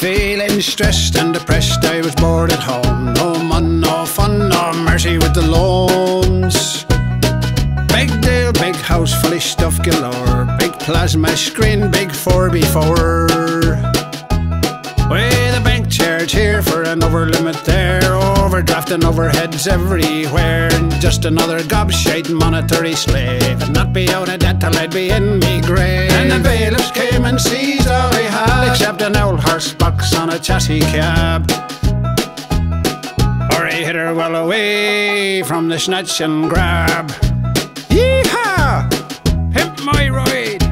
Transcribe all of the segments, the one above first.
Feeling stressed and depressed, I was bored at home. No money, no fun, no mercy with the loans. Big deal, big house, fully stuff galore. Big plasma screen, big 4x4. With a bank charge here for an over limit there. Overdraft and overheads everywhere. Just another gobshite monetary slave. And not be out of debt till I'd be in me grave. And the bailiffs came and seized chassis cab. Or he hit her well away from the snatch and grab. Yeehaw! Pimp my ride!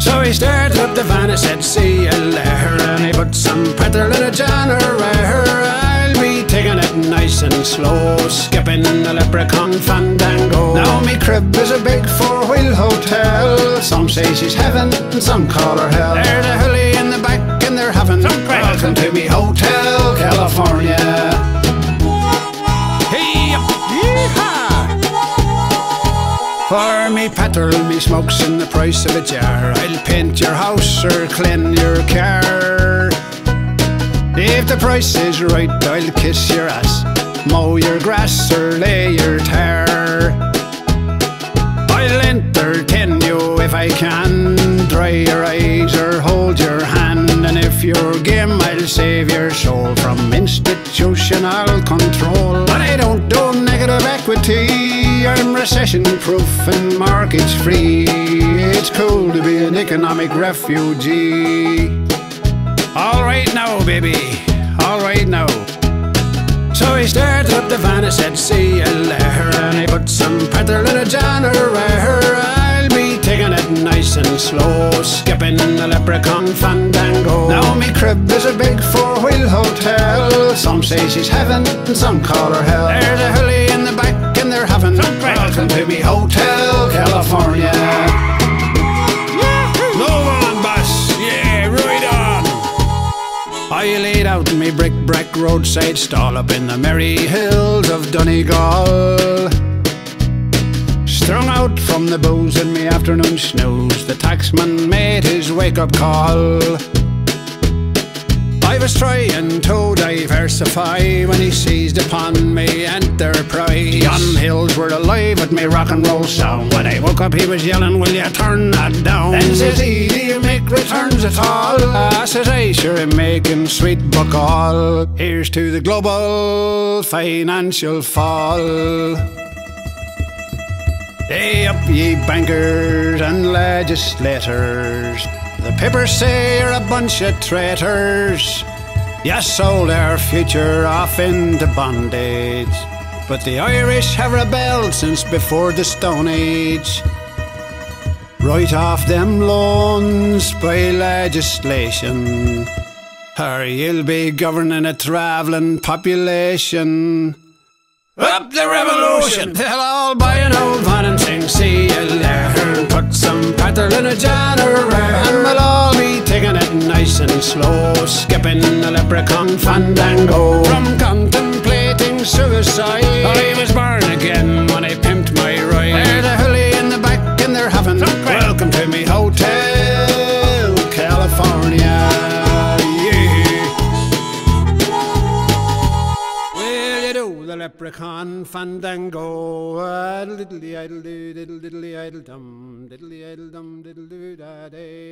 So he started up the van and said, See you later. And he put some petrol in a generator. I'll be taking it nice and slow, skipping the leprechaun fandango. Now me crib is a big four-wheel hotel. Some say she's heaven, and some call her hell. Welcome to me hotel, California. Hey, yeehaw! For me petrol, me smokes in the price of a jar. I'll paint your house or clean your car. If the price is right, I'll kiss your ass, mow your grass or lay your tar. I'll entertain you if I can, dry your eyes save from institutional control. But I don't do negative equity. I'm recession proof and markets free. It's cool to be an economic refugee. All right now, baby. All right now. So he started up the van and said, See you later. And he put some petrol in a generator. I'll be taking it nice and slow, skipping the leprechaun fandango. Now me crib is a big four-wheel hotel. Some say she's heaven, and some call her hell. There's a hilly in the back, and they're having welcome to me hotel, California. Move on, boss. Yeah, right on. I laid out me brick break roadside stall up in the merry hills of Donegal. Strung out from the booze in me afternoon snooze, the taxman made his wake up call. I was trying to diversify when he seized upon me enterprise. Yon hills were alive with me rock and roll sound. When I woke up, he was yelling, Will you turn that down? Then says he, Do you make returns at all? I says, I sure am making sweet buck all. Here's to the global financial fall. Hey up, ye bankers and legislators. Papers say you're a bunch of traitors. You sold our future off into bondage. But the Irish have rebelled since before the Stone Age. Write off them loans by legislation, or you'll be governing a travelling population. Up the revolution! They'll all buy an old van and sing See you later Put some petrol in a generator And we'll all be taking it nice and slow Skipping the leprechaun fandango From contemplating suicide I was born leprechaun fandango? Diddly idle diddly idle dum, diddly idle dum, diddle do da day.